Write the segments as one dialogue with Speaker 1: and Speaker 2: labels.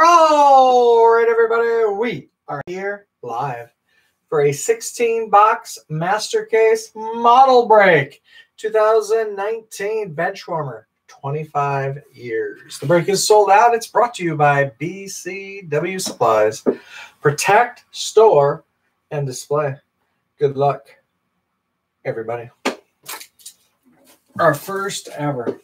Speaker 1: All right, everybody, we are here live for a 16 box master case model break 2019 benchwarmer 25 years. The break is sold out. It's brought to you by BCW Supplies. Protect, store, and display. Good luck, everybody. Our first ever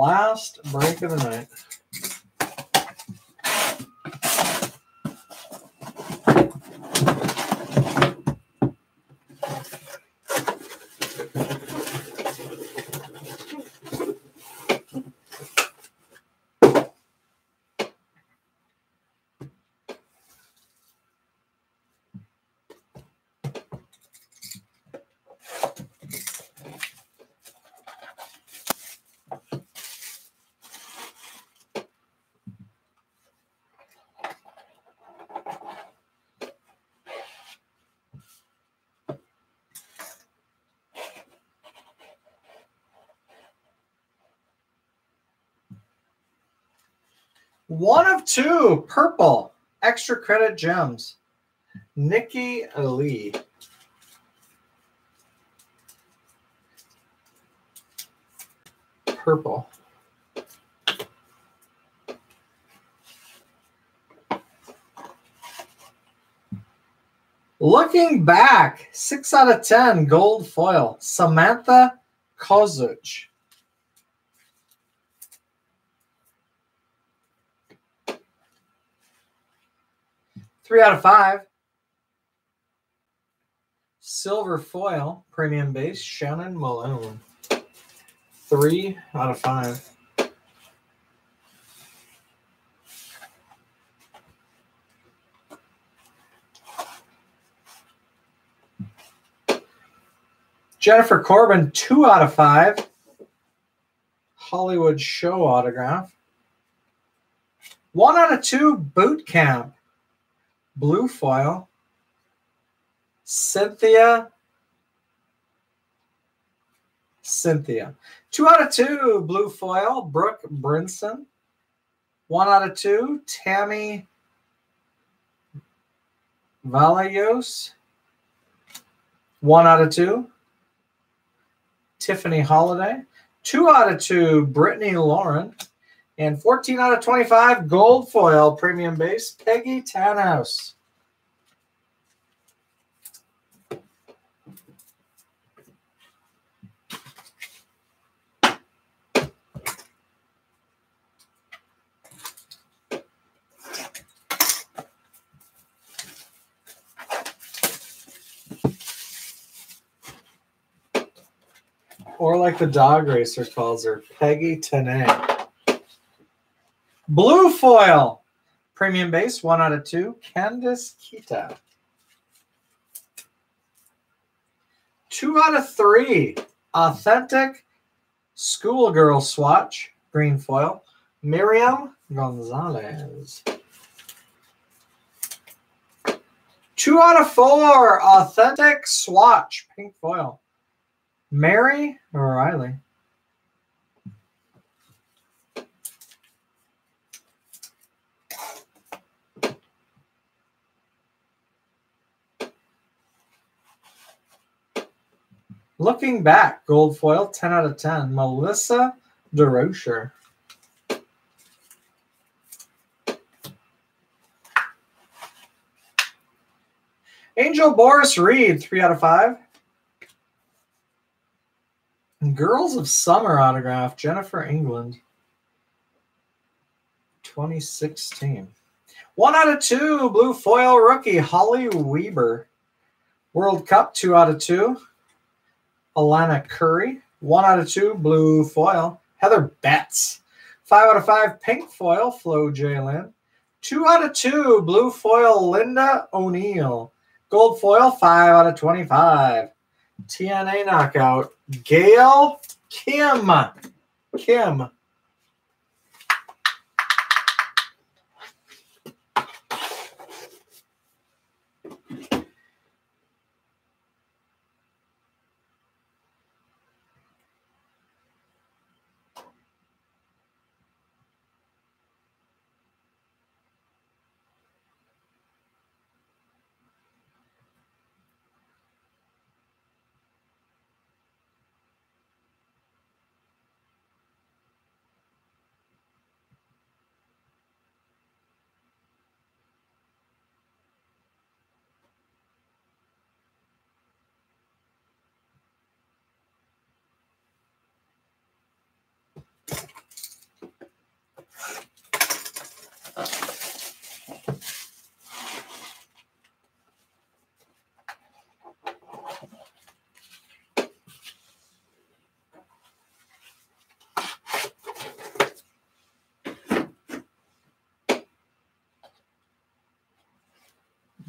Speaker 1: last break of the night. One of two purple extra credit gems. Nikki Lee. Purple. Looking back, six out of 10 gold foil. Samantha Kozuch. Three out of five. Silver foil, premium base, Shannon Malone. Three out of five. Jennifer Corbin, two out of five. Hollywood show autograph. One out of two boot camp blue foil, Cynthia, Cynthia. Two out of two, blue foil, Brooke Brinson. One out of two, Tammy Valayos. One out of two, Tiffany Holiday. Two out of two, Brittany Lauren. And 14 out of 25 gold foil premium base, Peggy Tanhouse. Or like the dog racer calls her, Peggy Tanay. Blue foil. Premium base, one out of two. Candice Kita. Two out of three. Authentic schoolgirl swatch. Green foil. Miriam Gonzalez. Two out of four. Authentic swatch. Pink foil. Mary O'Reilly. Looking back, gold foil, 10 out of 10. Melissa DeRocher. Angel Boris Reed, 3 out of 5. Girls of Summer autograph, Jennifer England. 2016. One out of two, blue foil rookie, Holly Weber. World Cup, two out of two. Alana Curry, one out of two, blue foil. Heather Betts, Five out of five, pink foil, Flo J. Two out of two, blue foil, Linda O'Neill. Gold foil, five out of 25. TNA knockout, Gail Kim. Kim.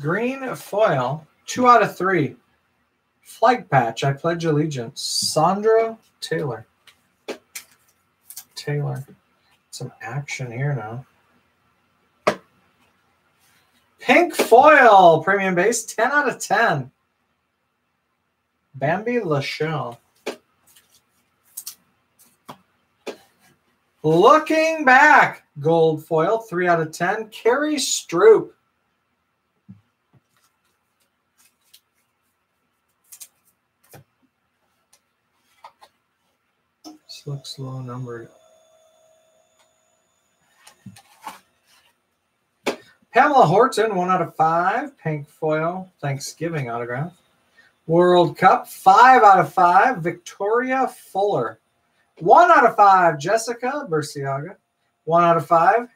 Speaker 1: Green foil, two out of three. Flag patch, I pledge allegiance. Sandra Taylor. Taylor. Some action here now. Pink foil, premium base, 10 out of 10. Bambi Lachelle. Looking back, gold foil, 3 out of 10. Carrie Stroup. Looks low numbered. Pamela Horton, one out of five. Pink foil, Thanksgiving autograph. World Cup, five out of five. Victoria Fuller. One out of five. Jessica Burciaga. One out of five.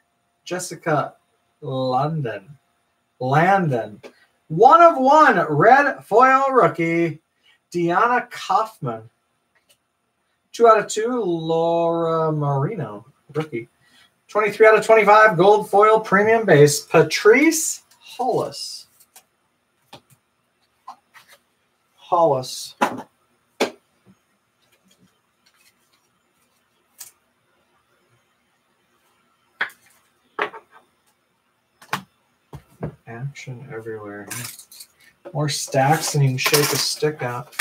Speaker 1: Jessica London. Landon. One of one. Red foil rookie. Deanna Kaufman. Two out of two. Laura Marino. Rookie. 23 out of 25, gold foil premium base, Patrice Hollis. Hollis. Action everywhere. More stacks than you can shake a stick at.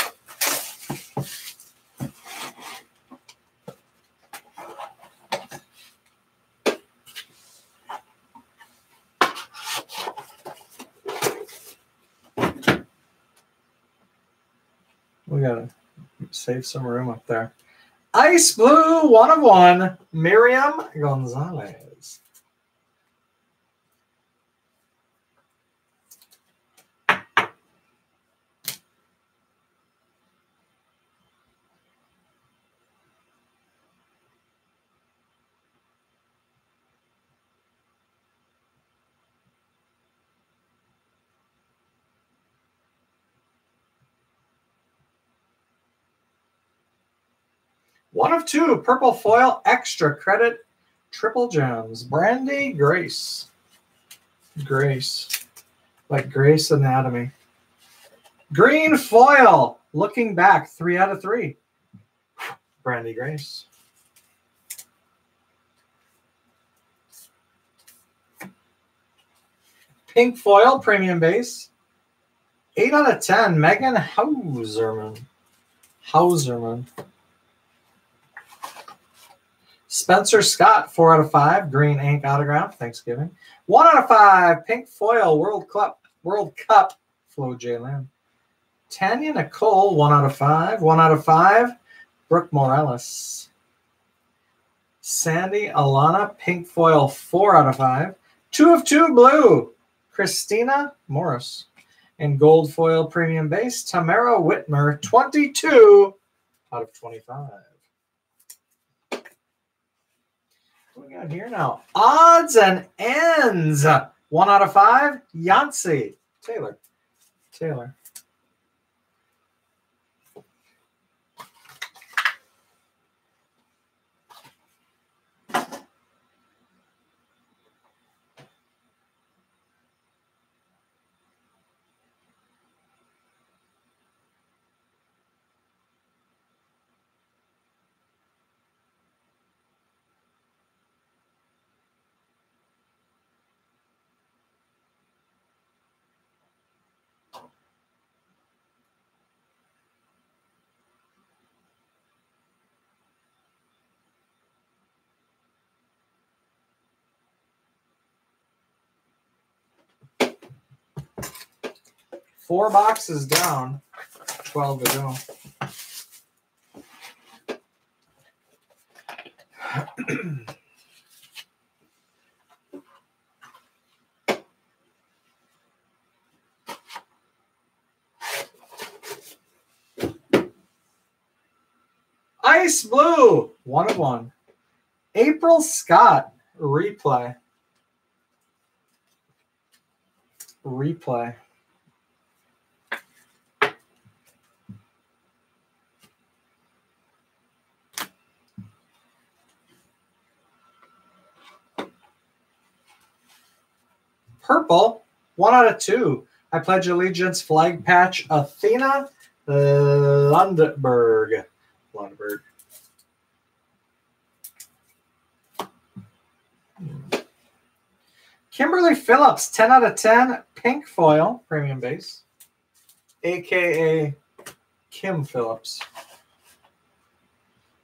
Speaker 1: We gotta save some room up there. Ice Blue, one of one, Miriam Gonzalez. One of two, purple foil, extra credit, triple gems. Brandy Grace. Grace. Like Grace Anatomy. Green foil, looking back, three out of three. Brandy Grace. Pink foil, premium base. Eight out of ten, Megan Hauserman. Hauserman. Spencer Scott, four out of five, green ink autograph, Thanksgiving. One out of five, pink foil, World Cup, World Cup, Flo J. Lamb. Tanya Nicole, one out of five. One out of five, Brooke Morales. Sandy Alana, pink foil, four out of five. Two of two, blue, Christina Morris. And gold foil premium base, Tamara Witmer, 22 out of 25. What we got here now? Odds and ends. One out of five. Yancey. Taylor. Taylor. Four boxes down, 12 to go. Ice Blue, one of one. April Scott, replay. Replay. Purple, one out of two. I pledge allegiance, flag patch, Athena Lundberg. Lundberg. Kimberly Phillips, 10 out of 10, pink foil, premium base, aka Kim Phillips.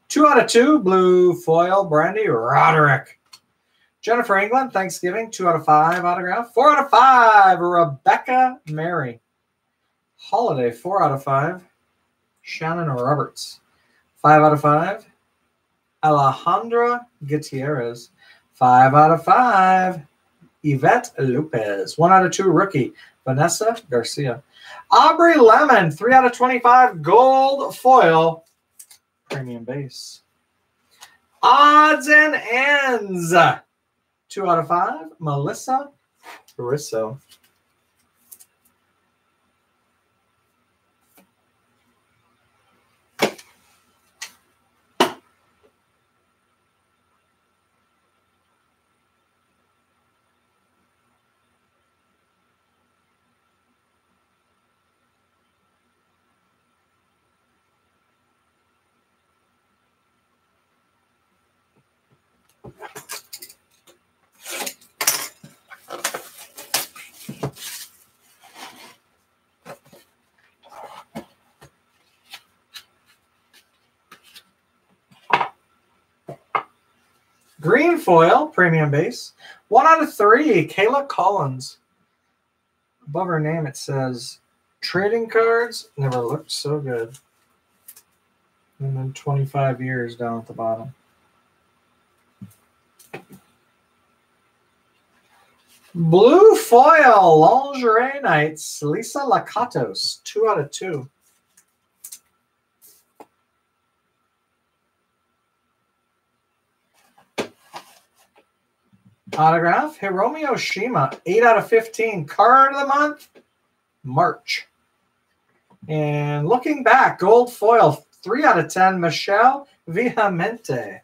Speaker 1: Two out of two, blue foil, Brandy Roderick. Jennifer England, Thanksgiving, two out of five autograph. Four out of five, Rebecca Mary. Holiday, four out of five. Shannon Roberts, five out of five. Alejandra Gutierrez, five out of five. Yvette Lopez, one out of two rookie. Vanessa Garcia. Aubrey Lemon, three out of 25. Gold foil, premium base. Odds and ends. Two out of five, Melissa Risso. Green foil, premium base. One out of three, Kayla Collins. Above her name, it says trading cards never looked so good. And then 25 years down at the bottom. Blue foil, lingerie nights, Lisa Lakatos, two out of two. Autograph, Hiromi Oshima, 8 out of 15. Card of the month, March. And looking back, gold foil, 3 out of 10. Michelle Vihamente.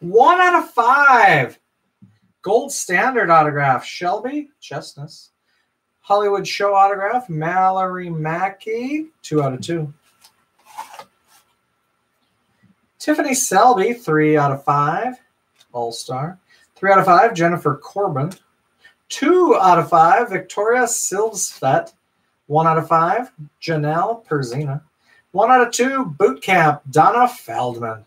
Speaker 1: One out of five. Gold standard autograph, Shelby Chestnut. Hollywood Show autograph, Mallory Mackey, two out of two. Tiffany Selby, three out of five, All Star. Three out of five, Jennifer Corbin. Two out of five, Victoria Silvstedt. One out of five, Janelle Perzina. One out of two, Boot Camp, Donna Feldman.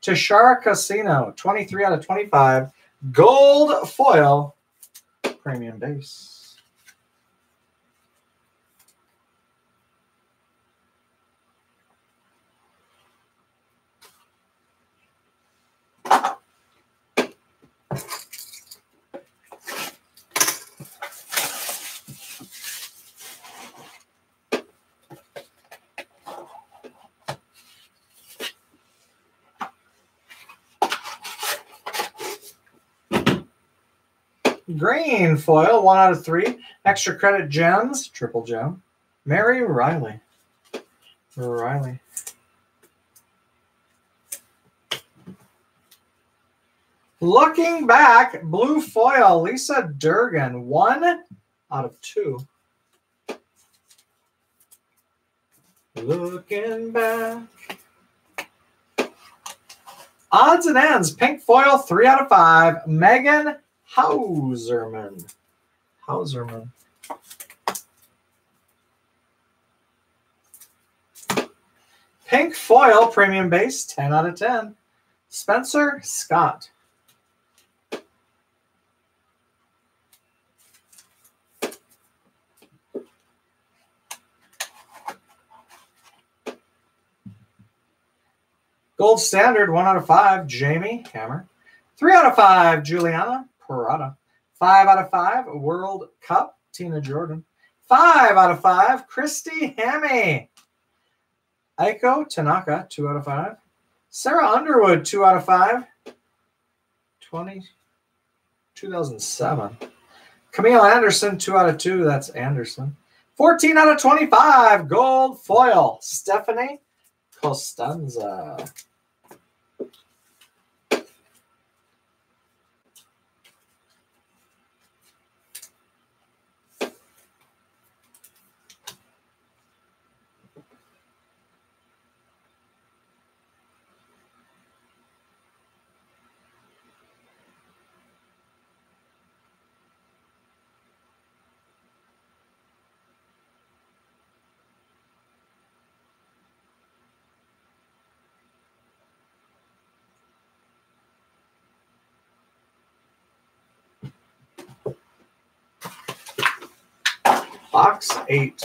Speaker 1: Tishara Cousino, 23 out of 25. Gold foil, premium base. Green foil, one out of three. Extra credit gems, triple gem. Mary Riley. Riley. Looking back, blue foil, Lisa Dergan, one out of two. Looking back. Odds and ends, pink foil, three out of five. Megan Hauserman. Hauserman. Pink foil, premium base, 10 out of 10. Spencer Scott. Gold standard, one out of five, Jamie Hammer. Three out of five, Juliana Parada. Five out of five, World Cup, Tina Jordan. Five out of five, Christy Hammy. Aiko Tanaka, two out of five. Sarah Underwood, two out of five. 20, 2007. Camille Anderson, two out of two. That's Anderson. 14 out of 25. Gold foil. Stephanie Costanza. Box eight.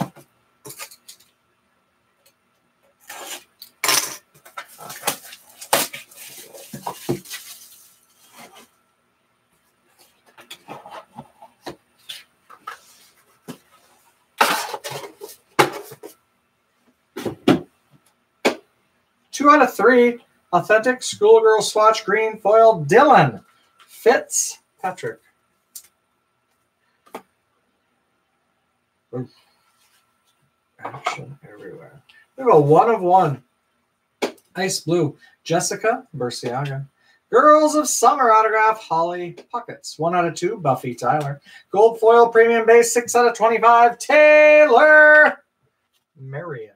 Speaker 1: Two out of three. Authentic schoolgirl swatch green foil Dylan Fitzpatrick. Action everywhere. We have a one of one. Ice blue. Jessica Burciaga. Girls of Summer autograph Holly Puckets. One out of two. Buffy Tyler. Gold foil premium base. Six out of 25. Taylor Marion.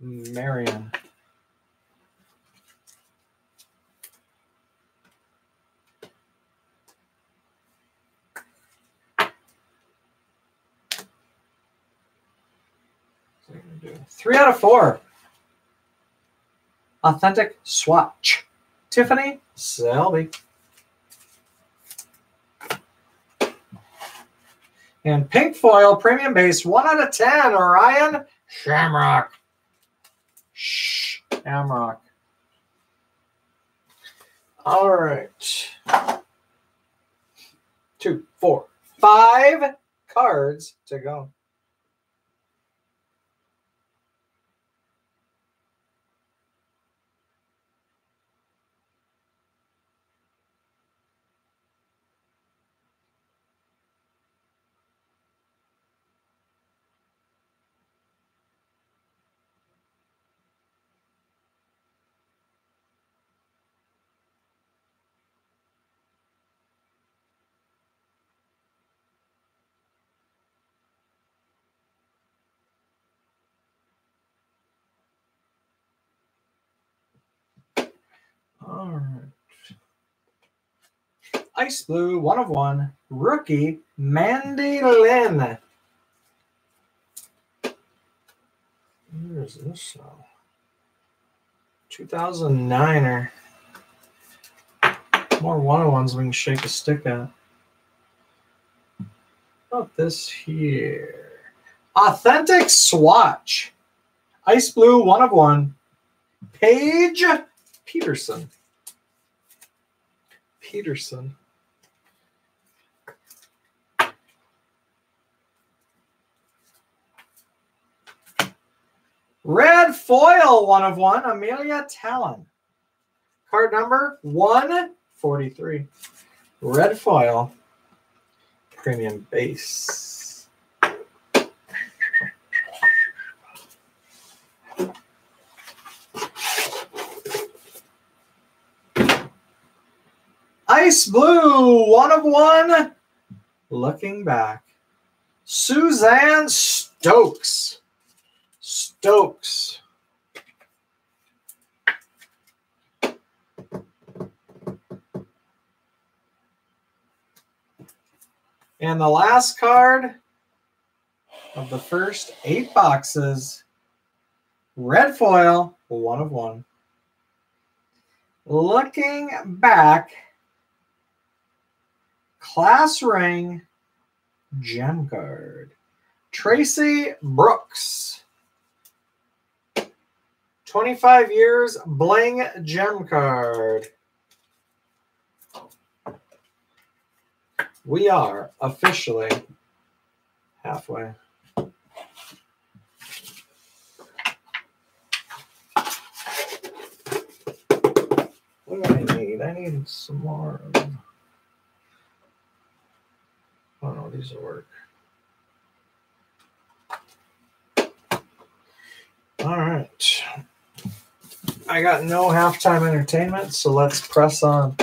Speaker 1: Marion. Three out of four. Authentic swatch. Tiffany Selby. And pink foil premium base, one out of ten. Orion Shamrock. Shamrock. All right. Two, four, five cards to go. Ice Blue, one of one. Rookie, Mandy Lynn. Where is this now? 2009er. More one of ones we can shake a stick at. About this here. Authentic swatch. Ice Blue, one of one. Paige Peterson. Peterson. Red foil, one of one, Amelia Talon. Card number 143. Red foil, premium base. Ice blue, one of one. Looking back. Suzanne Stokes. Stokes. And the last card of the first eight boxes red foil, one of one. Looking back, class ring gem card. Tracy Brooks. 25 years bling gem card. We are officially halfway. What do I need? I need some more. Don't know, these will work. All right. I got no halftime entertainment, so let's press on.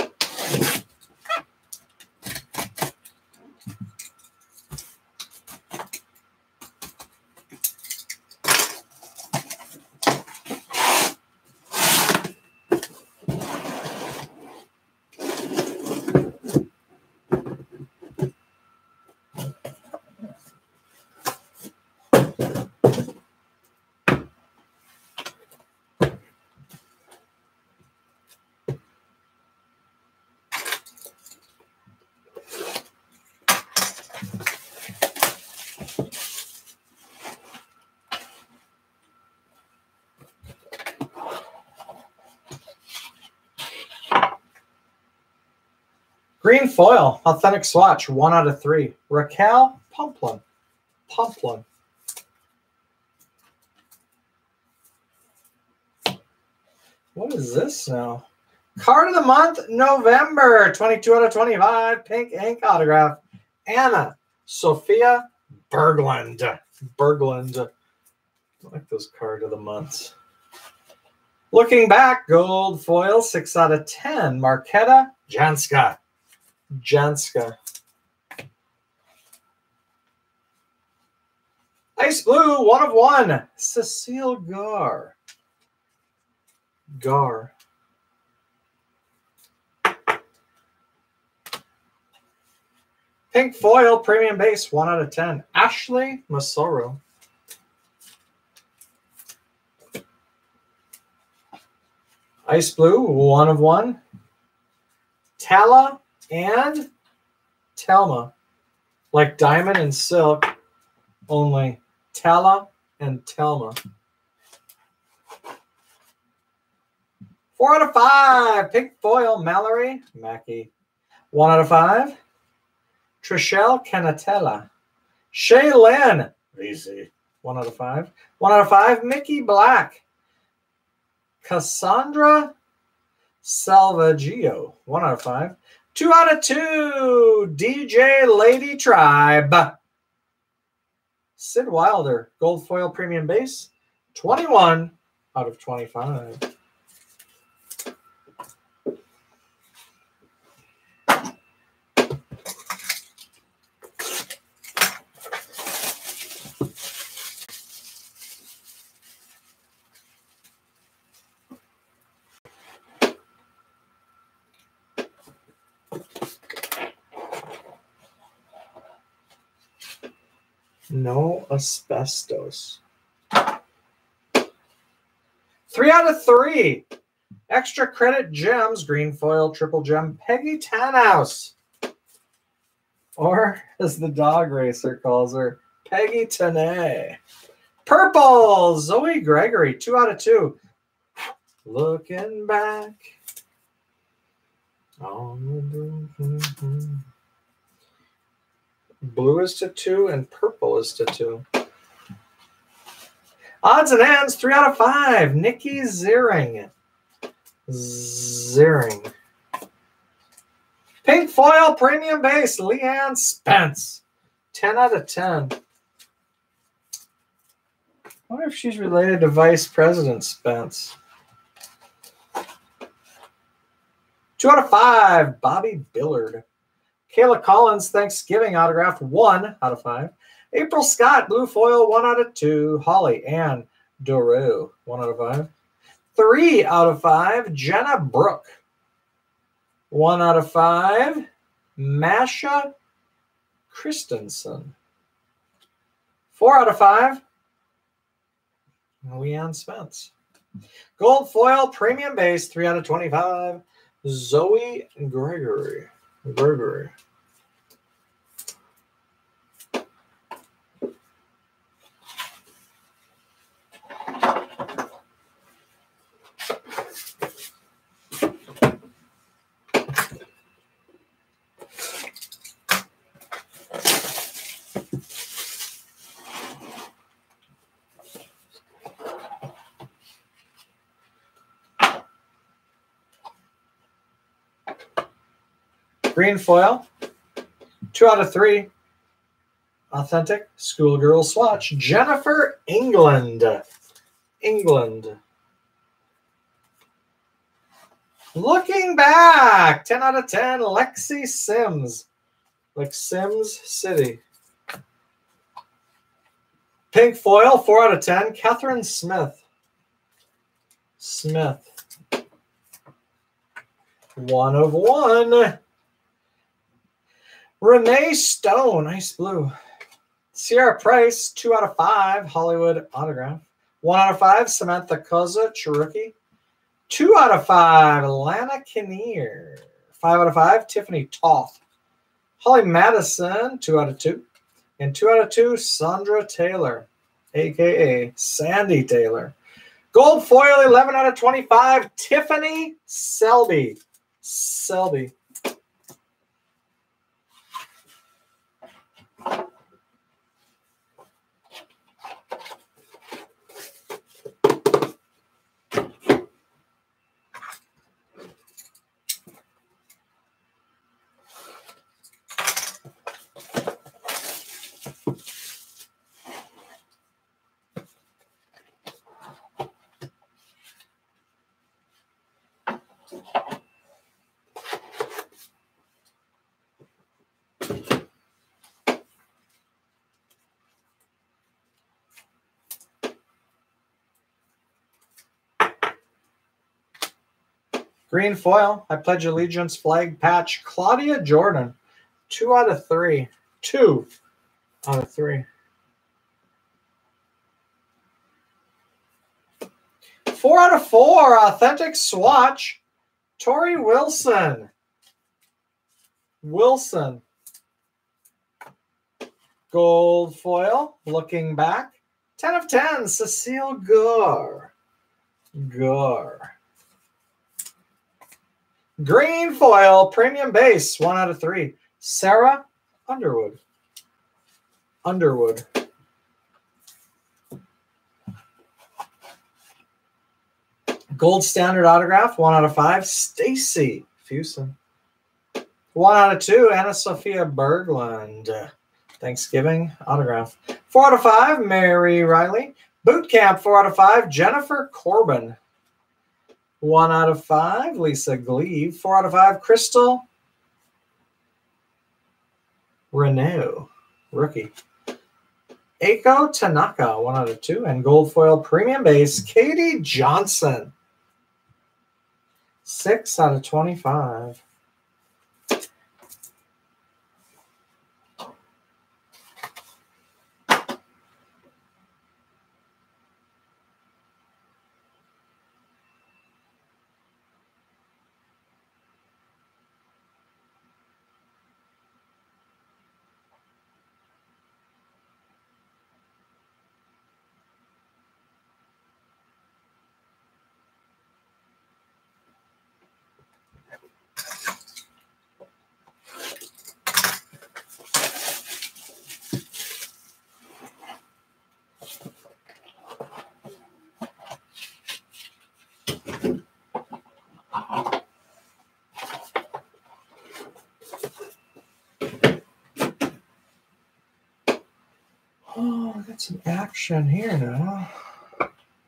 Speaker 1: Green foil, authentic swatch, one out of three. Raquel Pomplun. Pomplun. What is this now? Card of the month, November, 22 out of 25, pink ink autograph. Anna Sophia Berglund. Berglund. I like those card of the months. Looking back, gold foil, 6 out of 10. Marketa Janska. Janska. Ice blue, one of one. Cecile Gar. Gar. Pink foil, premium base, one out of ten. Ashley Masoro. Ice blue, one of one. Tala and Telma. Like diamond and silk, only Tala and Telma. Four out of five. Pink foil, Mallory Mackey. One out of five. Trishelle Canatella. Shaylin. Easy. One out of five. One out of five. Mickey Black. Cassandra Salvaggio. One out of five. Two out of two. DJ Lady Tribe. Sid Wilder. Gold foil premium base. 21 out of 25. No asbestos. Three out of three. Extra credit gems, green foil, triple gem, Peggy Tanhouse. Or, as the dog racer calls her, Peggy Tanay. Purple, Zoe Gregory, two out of two. Looking back. on the- Blue is to two and purple is to two. Odds and ends, three out of five. Nikki Ziering. Ziering. Pink foil premium base, Leanne Spence. 10 out of 10. I wonder if she's related to Vice President Spence. Two out of five, Bobby Billard. Kayla Collins, Thanksgiving autograph, one out of five. April Scott, blue foil, one out of two. Holly Ann Doru, one out of five. Three out of five. Jenna Brooke, one out of five. Masha Christensen, four out of five. Leanne Spence. Gold foil premium base, 3 out of 25. Zoe Gregory. Gregory. Green foil, two out of three. Authentic schoolgirl swatch. Jennifer England. England. Looking back, 10 out of 10, Lexi Sims. Like Sims City. Pink foil, 4 out of 10, Catherine Smith. Smith. One of one. Renee Stone, nice blue. Sierra Price, two out of five, Hollywood autograph. One out of five, Samantha Koza, rookie. Two out of five, Lana Kinnear. Five out of five, Tiffany Toth. Holly Madison, two out of two. And two out of two, Sandra Taylor, aka Sandy Taylor. Gold foil, 11 out of 25, Tiffany Selby. Selby. Green foil. I pledge allegiance flag patch. Claudia Jordan. Two out of three. Two out of three. Four out of four. Authentic swatch. Tori Wilson. Wilson. Gold foil. Looking back. 10 of 10. Cecile Gore. Gore. Green foil, premium base, one out of three. Sarah Underwood. Underwood. Gold standard autograph, one out of five. Stacy Fuson. One out of two. Anna Sophia Berglund. Thanksgiving autograph. Four out of five. Mary Riley. Boot camp, four out of five. Jennifer Corbin. One out of five, Lisa Gleave. Four out of five, Crystal Renault, rookie. Aiko Tanaka, one out of two. And gold foil premium base, Katie Johnson. Six out of 25. Some action here now.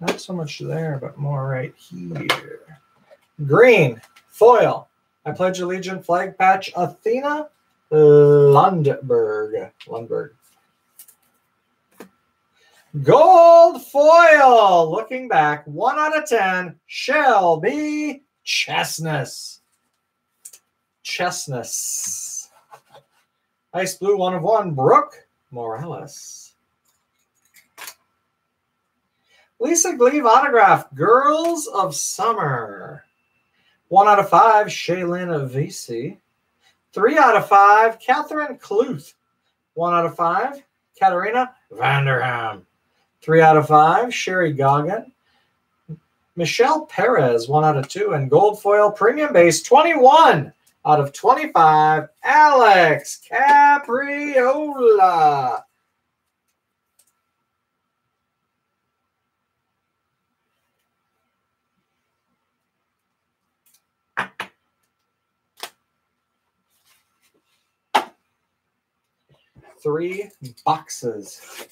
Speaker 1: Not so much there, but more right here. Green, foil. I pledge allegiance flag patch Athena Lundberg. Lundberg. Gold foil. Looking back, one out of 10. Shelby Chestnut. Chestnut. Ice blue, one of one. Brooke Morales. Lisa Gleave autograph, Girls of Summer. One out of five, Shaylin Avisi. Three out of five, Catherine Cluth. One out of five, Katarina Van Derham. Three out of five, Sherry Goggin. Michelle Perez, one out of two, and gold foil premium base 21 out of 25, Alex Capriola. Three boxes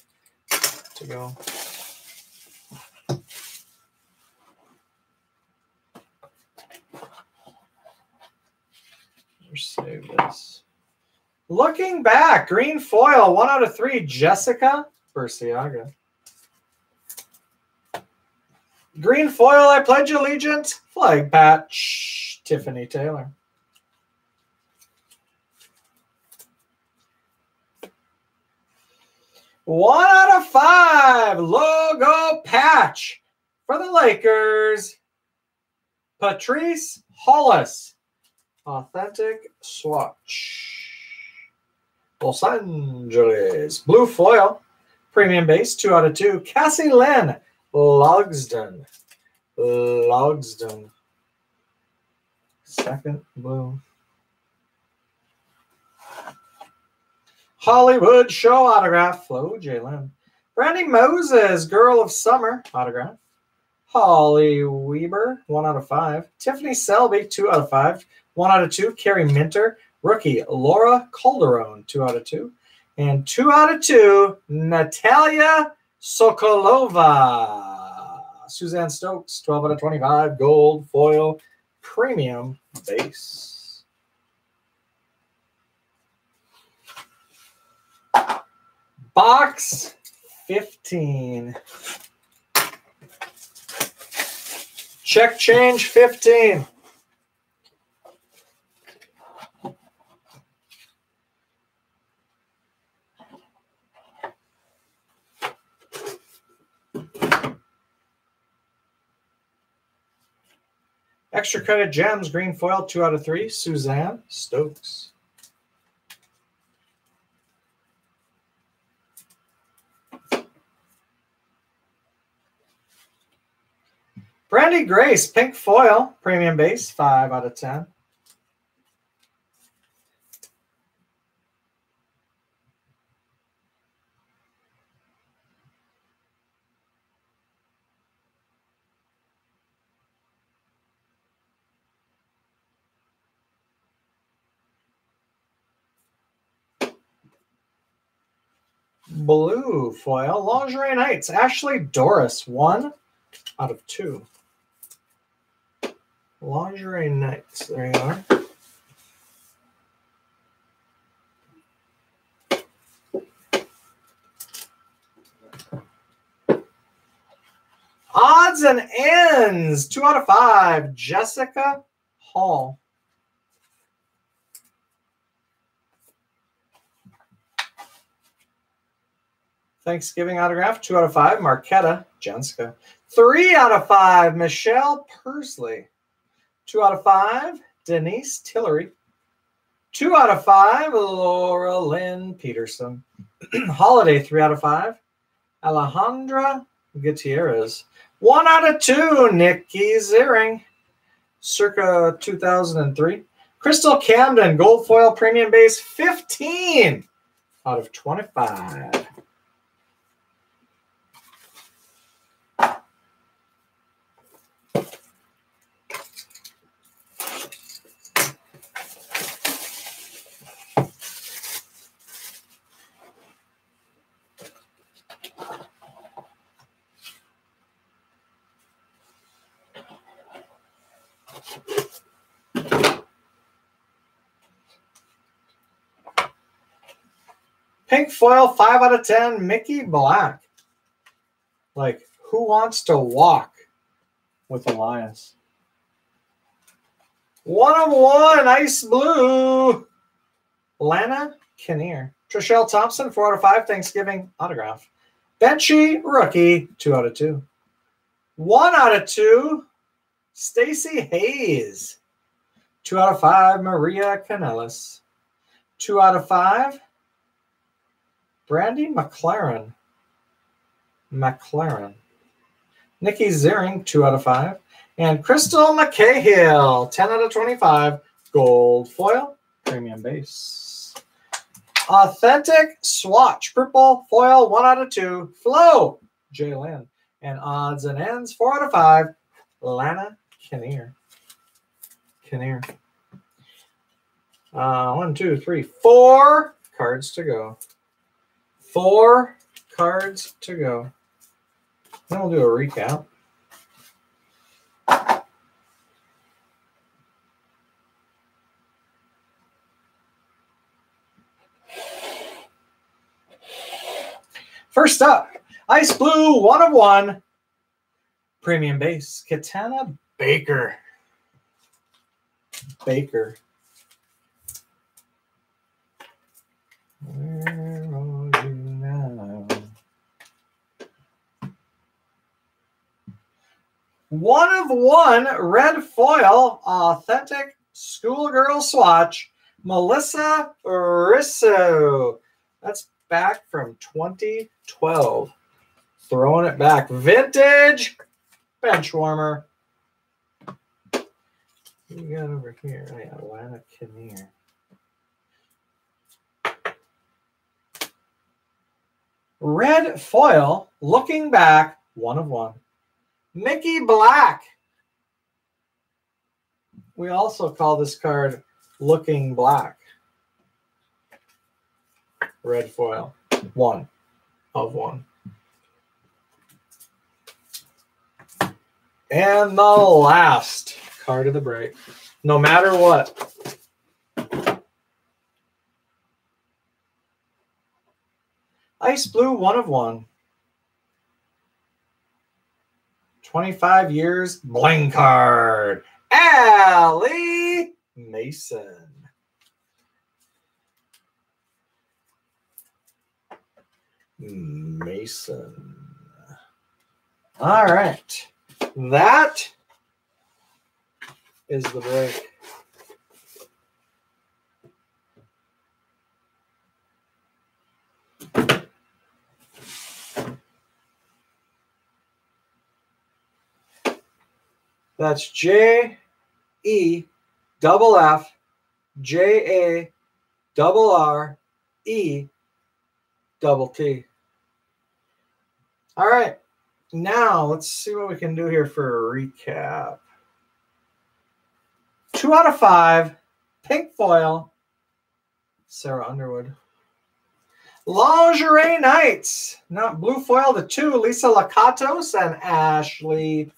Speaker 1: to go. save this. Looking back, green foil, one out of three, Jessica Burciaga. Green foil, I pledge allegiance, flag patch, Tiffany Taylor. One out of five, logo patch for the Lakers, Patrice Hollis. Authentic swatch. Los Angeles. Blue foil. Premium base. Two out of two. Cassie Lynn. Logsdon. Logsdon. Second blue. Hollywood show autograph. Flo Jalen. Brandy Moses, Girl of Summer autograph. Holly Weber, one out of five. Tiffany Selby, two out of five. One out of two, Carrie Minter. Rookie, Laura Calderon, two out of two. And two out of two, Natalia Sokolova. Suzanne Stokes, 12 out of 25, gold, foil, premium base. Box 15. Check change 15. Extra credit gems, green foil, two out of three. Suzanne Stokes. Brandy Grace, pink foil, premium base, five out of ten. Blue foil, Lingerie Nights, Ashley Doris, one out of two. Lingerie Nights, there you are. Odds and ends, two out of five. Jessica Hall. Thanksgiving autograph, two out of five. Marquetta Jenska. Three out of five. Michelle Persley. Two out of five. Denise Tillery. Two out of five. Laura Lynn Peterson. Holiday, three out of five. Alejandra Gutierrez. One out of two. Nikki Ziering. Circa 2003. Crystal Camden, gold foil premium base, 15 out of 25. Pink foil, five out of 10. Mickey Black. Like, who wants to walk with Elias? One of one, ice blue. Lana Kinnear. Trishelle Thompson, four out of five. Thanksgiving autograph. Benchy, rookie, two out of two. One out of two, Stacy Hayes. Two out of five, Maria Kanellis. Two out of five, Brandy McLaren. McLaren. Nikki Ziering, two out of five. And Crystal McCahill, 10 out of 25. Gold foil, premium base. Authentic swatch, purple foil, one out of two. Flow, Jay Lynn. And odds and ends, four out of five. Lana Kinnear. Kinnear. Uh, one, two, three, four cards to go. Four cards to go. Then we'll do a recap. First up, Ice Blue, one of one. Premium base, Katana Baker. Baker. Where are you now? One of one red foil authentic schoolgirl swatch, Melissa Riso. That's back from 2012. Throwing it back. Vintage bench warmer. What we got over here? Oh, yeah, Lana Kinnear. Red foil, looking back, one of one. Mickey Black. We also call this card Looking Black. Red foil, one of one. And the last card of the break. No matter what, Ice Blue, one of one. 25 years, bling card. Allie Mason. Mason. All right. That is the break. That's J E double F J A double R E double T. All right. Now let's see what we can do here for a recap. Two out of five, pink foil, Sarah Underwood. Lingerie Nights, not blue foil to two, Lisa Lakatos and Ashley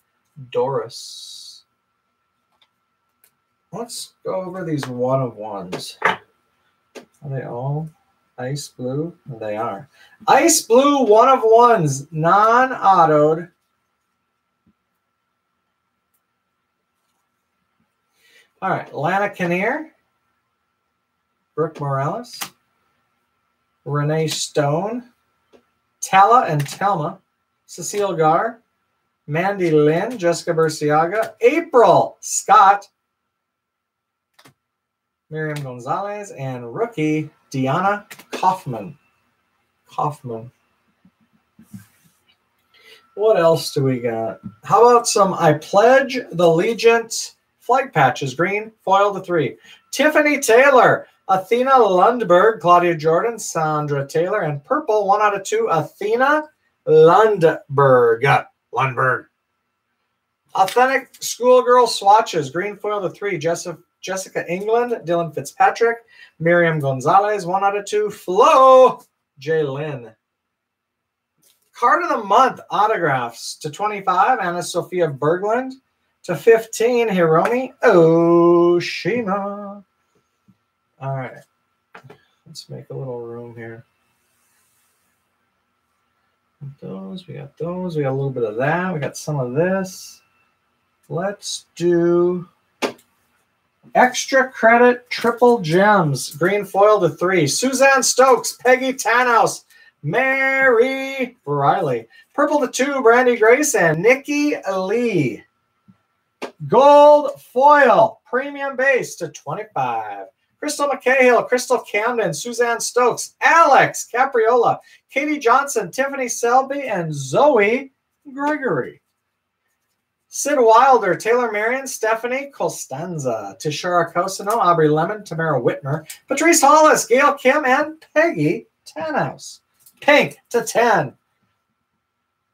Speaker 1: Doris. Let's go over these one of ones. Are they all ice blue? They are. Ice blue one of ones, non autoed. All right, Lana Kinnear, Brooke Morales, Renee Stone, Tala and Telma, Cecile Gar, Mandy Lynn, Jessica Burciaga, April Scott, Miriam Gonzalez, and rookie Diana Kaufman. Kaufman. What else do we got? How about some I Pledge the Allegiance flight patches? Green, foil to three. Tiffany Taylor, Athena Lundberg, Claudia Jordan, Sandra Taylor, and purple, one out of two, Athena Lundberg. Lundberg. Authentic schoolgirl swatches. Green foil to three. Jessica, Jessica England, Dylan Fitzpatrick, Miriam Gonzalez, one out of two. Flo, Jay Lynn. Card of the month autographs to 25, Anna Sophia Berglund. To 15, Hiromi Oshima. All right. Let's make a little room here those, we got those, we got a little bit of that, we got some of this. Let's do extra credit triple gems, green foil to three. Suzanne Stokes, Peggy Tanhouse, Mary Riley. Purple to two, Brandy Grace and Nikki Lee. Gold foil, premium base to 25. Crystal McCahill, Crystal Camden, Suzanne Stokes, Alex Capriola, Katie Johnson, Tiffany Selby, and Zoe Gregory. Sid Wilder, Taylor Marion, Stephanie Costanza, Tishara Cousino, Aubrey Lemon, Tamara Witmer, Patrice Hollis, Gail Kim, and Peggy Tanhouse. Pink to 10.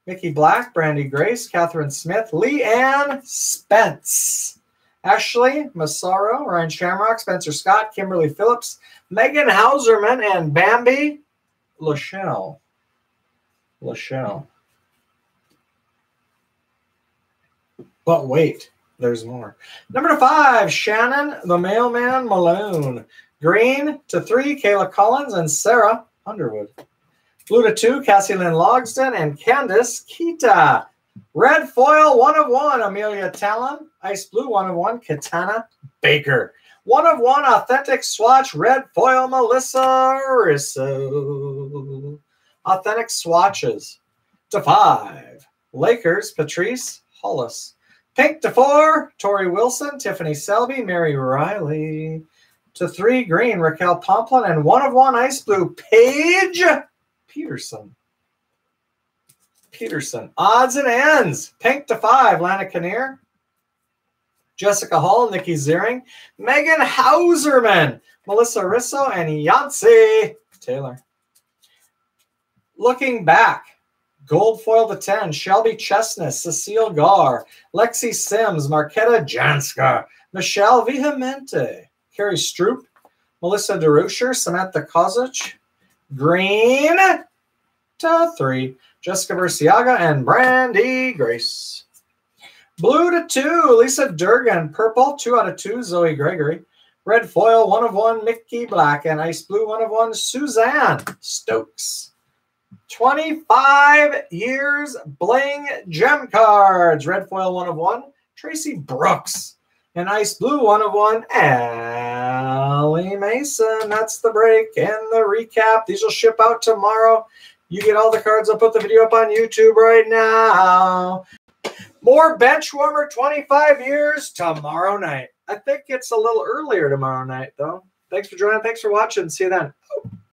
Speaker 1: Mickey Black, Brandy Grace, Catherine Smith, Lee Ann Spence, Ashley Massaro, Ryan Shamrock, Spencer Scott, Kimberly Phillips, Megan Hauserman, and Bambi Lachelle. Lachelle. But wait, there's more. Number five, Shannon the Mailman Malone. Green to three, Kayla Collins and Sarah Underwood. To two, Cassie Lynn Logsdon and Candace Kita. Red foil, one of one, Amelia Talon. Ice blue, one of one, Katana Baker. One of one, authentic swatch, red foil, Melissa Riso. Authentic swatches. To five, Lakers, Patrice Hollis. Pink to four, Tori Wilson, Tiffany Selby, Mary Riley. To three, green, Raquel Pomplun, and one of one, ice blue, Paige Peterson. Peterson. Odds and ends. Pink to five. Lana Kinnear. Jessica Hall, Nikki Ziering, Megan Hauserman, Melissa Riso, and Yancey Taylor. Looking back, gold foil to 10, Shelby Chestnut, Cecile Gar, Lexi Sims, Marquetta Janska, Michelle Vehemente, Carrie Stroup, Melissa DeRuscher, Samantha Kozic, Green to three. Jessica Burciaga and Brandy Grace. Blue to two, Lisa Dergan. Purple, two out of two, Zoe Gregory. Red foil, one of one, Mickey Black. And ice blue, one of one, Suzanne Stokes. 25 years bling gem cards. Red foil, one of one, Tracy Brooks. And ice blue, one of one, Allie Mason. That's the break and the recap. These will ship out tomorrow. You get all the cards. I'll put the video up on YouTube right now. More Benchwarmer 25 years tomorrow night. I think it's a little earlier tomorrow night, though. Thanks for joining. Thanks for watching. See you then.